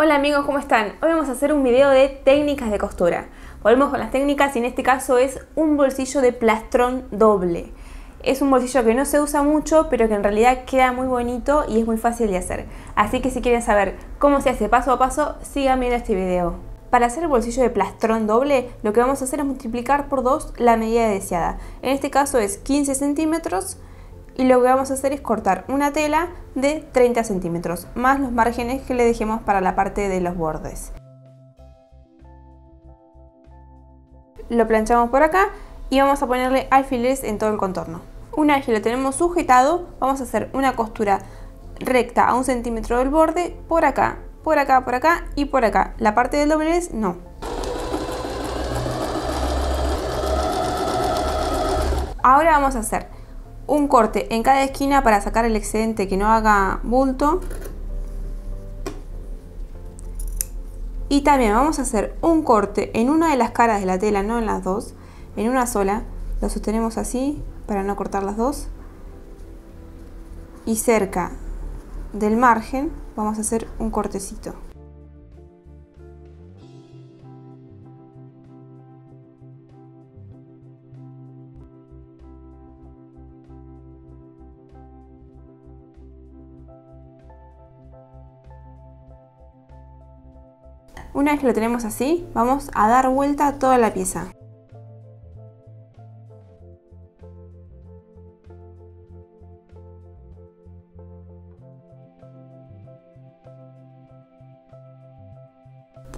Hola amigos, ¿cómo están? Hoy vamos a hacer un video de técnicas de costura. Volvemos con las técnicas y en este caso es un bolsillo de plastrón doble. Es un bolsillo que no se usa mucho, pero que en realidad queda muy bonito y es muy fácil de hacer. Así que si quieren saber cómo se hace paso a paso, sigan viendo este video. Para hacer el bolsillo de plastrón doble, lo que vamos a hacer es multiplicar por 2 la medida deseada. En este caso es 15 centímetros y lo que vamos a hacer es cortar una tela de 30 centímetros, más los márgenes que le dejemos para la parte de los bordes. Lo planchamos por acá y vamos a ponerle alfileres en todo el contorno. Una vez que lo tenemos sujetado, vamos a hacer una costura recta a un centímetro del borde, por acá, por acá, por acá y por acá. La parte del doblez no. Ahora vamos a hacer un corte en cada esquina para sacar el excedente que no haga bulto. Y también vamos a hacer un corte en una de las caras de la tela, no en las dos, en una sola. Lo sostenemos así para no cortar las dos. Y cerca del margen vamos a hacer un cortecito. Una vez que lo tenemos así, vamos a dar vuelta a toda la pieza.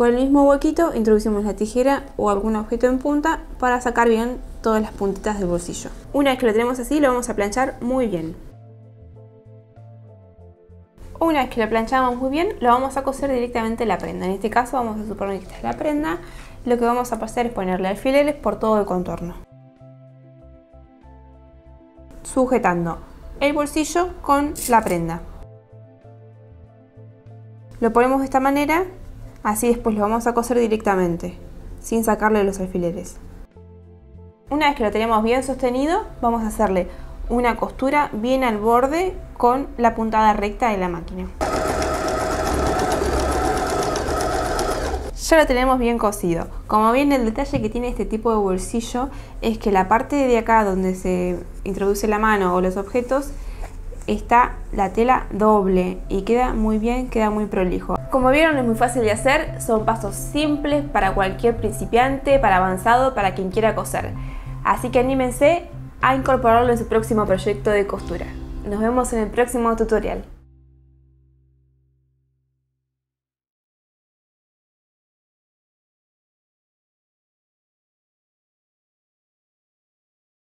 Por el mismo huequito introducimos la tijera o algún objeto en punta para sacar bien todas las puntitas del bolsillo. Una vez que lo tenemos así lo vamos a planchar muy bien. Una vez que lo planchamos muy bien, lo vamos a coser directamente en la prenda. En este caso vamos a suponer que esta es la prenda. Lo que vamos a hacer es ponerle alfileres por todo el contorno. Sujetando el bolsillo con la prenda. Lo ponemos de esta manera, así después lo vamos a coser directamente, sin sacarle los alfileres. Una vez que lo tenemos bien sostenido, vamos a hacerle una costura bien al borde con la puntada recta de la máquina. Ya lo tenemos bien cosido. Como bien el detalle que tiene este tipo de bolsillo es que la parte de acá donde se introduce la mano o los objetos está la tela doble y queda muy bien, queda muy prolijo. Como vieron es muy fácil de hacer, son pasos simples para cualquier principiante, para avanzado, para quien quiera coser. Así que anímense a incorporarlo en su próximo proyecto de costura. Nos vemos en el próximo tutorial.